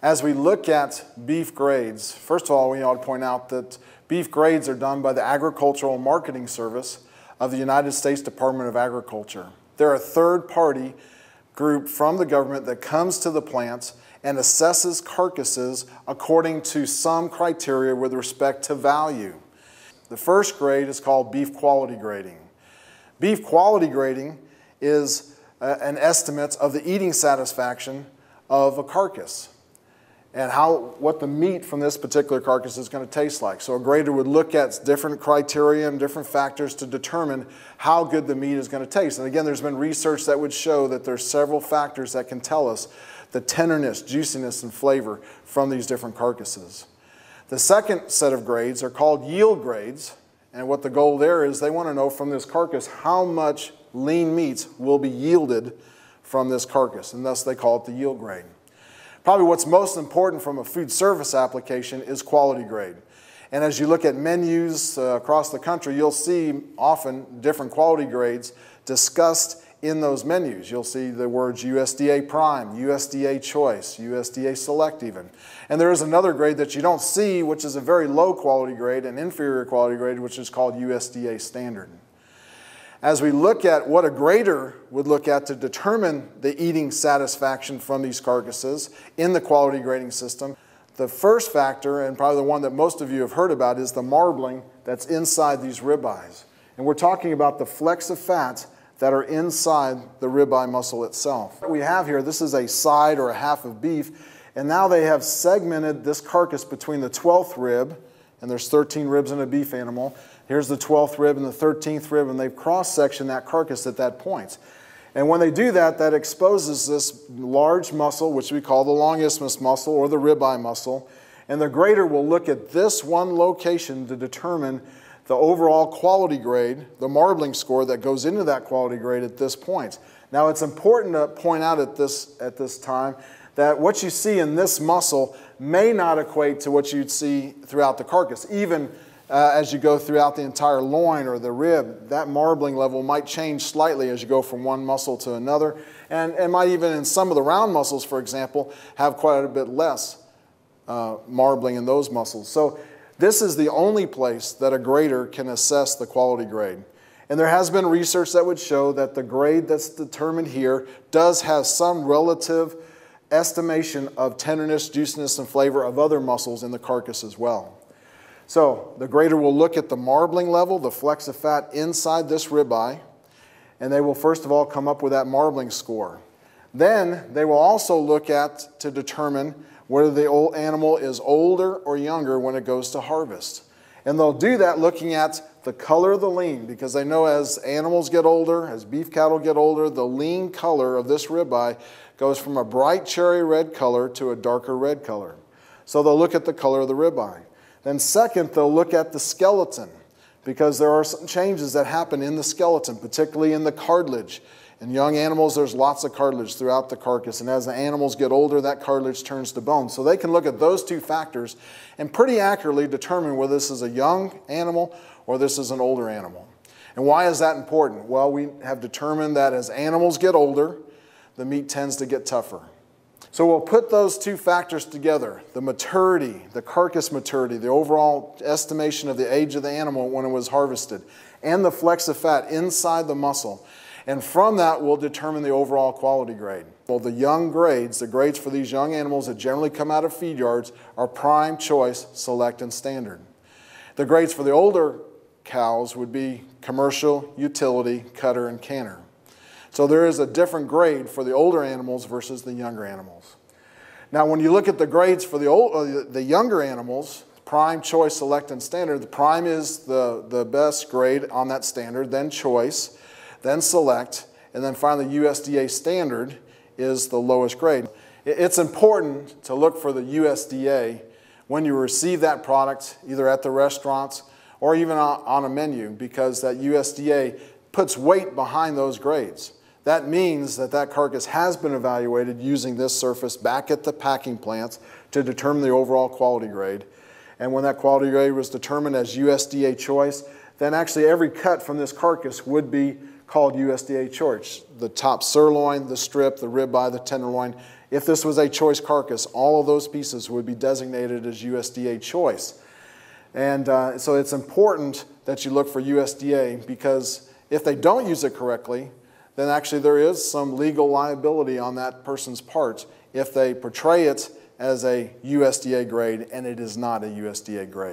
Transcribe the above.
As we look at beef grades, first of all, we ought to point out that beef grades are done by the Agricultural Marketing Service of the United States Department of Agriculture. They're a third party group from the government that comes to the plants and assesses carcasses according to some criteria with respect to value. The first grade is called beef quality grading. Beef quality grading is uh, an estimate of the eating satisfaction of a carcass and how what the meat from this particular carcass is going to taste like. So a grader would look at different criteria and different factors to determine how good the meat is going to taste. And again, there's been research that would show that there's several factors that can tell us the tenderness, juiciness, and flavor from these different carcasses. The second set of grades are called yield grades. And what the goal there is they want to know from this carcass how much lean meats will be yielded from this carcass. And thus they call it the yield grade. Probably what's most important from a food service application is quality grade. And as you look at menus uh, across the country, you'll see often different quality grades discussed in those menus. You'll see the words USDA Prime, USDA Choice, USDA Select even. And there is another grade that you don't see, which is a very low quality grade, an inferior quality grade, which is called USDA Standard as we look at what a grader would look at to determine the eating satisfaction from these carcasses in the quality grading system, the first factor, and probably the one that most of you have heard about, is the marbling that's inside these ribeyes. And we're talking about the flecks of fat that are inside the ribeye muscle itself. What we have here, this is a side or a half of beef, and now they have segmented this carcass between the 12th rib, and there's 13 ribs in a beef animal, Here's the 12th rib and the 13th rib, and they've cross-sectioned that carcass at that point. And when they do that, that exposes this large muscle, which we call the longissimus muscle or the ribeye muscle. And the grader will look at this one location to determine the overall quality grade, the marbling score that goes into that quality grade at this point. Now, it's important to point out at this, at this time that what you see in this muscle may not equate to what you'd see throughout the carcass, even uh, as you go throughout the entire loin or the rib, that marbling level might change slightly as you go from one muscle to another. And it might even, in some of the round muscles, for example, have quite a bit less uh, marbling in those muscles. So this is the only place that a grader can assess the quality grade. And there has been research that would show that the grade that's determined here does have some relative estimation of tenderness, juiciness, and flavor of other muscles in the carcass as well. So the grader will look at the marbling level, the flecks of fat inside this ribeye, and they will first of all come up with that marbling score. Then they will also look at to determine whether the old animal is older or younger when it goes to harvest. And they'll do that looking at the color of the lean because they know as animals get older, as beef cattle get older, the lean color of this ribeye goes from a bright cherry red color to a darker red color. So they'll look at the color of the ribeye. Then, second, they'll look at the skeleton because there are some changes that happen in the skeleton, particularly in the cartilage. In young animals, there's lots of cartilage throughout the carcass, and as the animals get older, that cartilage turns to bone. So they can look at those two factors and pretty accurately determine whether this is a young animal or this is an older animal. And why is that important? Well, we have determined that as animals get older, the meat tends to get tougher. So we'll put those two factors together the maturity, the carcass maturity, the overall estimation of the age of the animal when it was harvested, and the flecks of fat inside the muscle. And from that, we'll determine the overall quality grade. Well, the young grades, the grades for these young animals that generally come out of feed yards, are prime, choice, select, and standard. The grades for the older cows would be commercial, utility, cutter, and canner. So there is a different grade for the older animals versus the younger animals. Now, when you look at the grades for the, old, uh, the younger animals, prime, choice, select, and standard, the prime is the, the best grade on that standard, then choice, then select, and then finally USDA standard is the lowest grade. It's important to look for the USDA when you receive that product, either at the restaurants or even on a menu, because that USDA puts weight behind those grades. That means that that carcass has been evaluated using this surface back at the packing plants to determine the overall quality grade. And when that quality grade was determined as USDA choice, then actually every cut from this carcass would be called USDA choice. The top sirloin, the strip, the ribeye, the tenderloin, If this was a choice carcass, all of those pieces would be designated as USDA choice. And uh, so it's important that you look for USDA because if they don't use it correctly, then actually there is some legal liability on that person's part if they portray it as a USDA grade and it is not a USDA grade.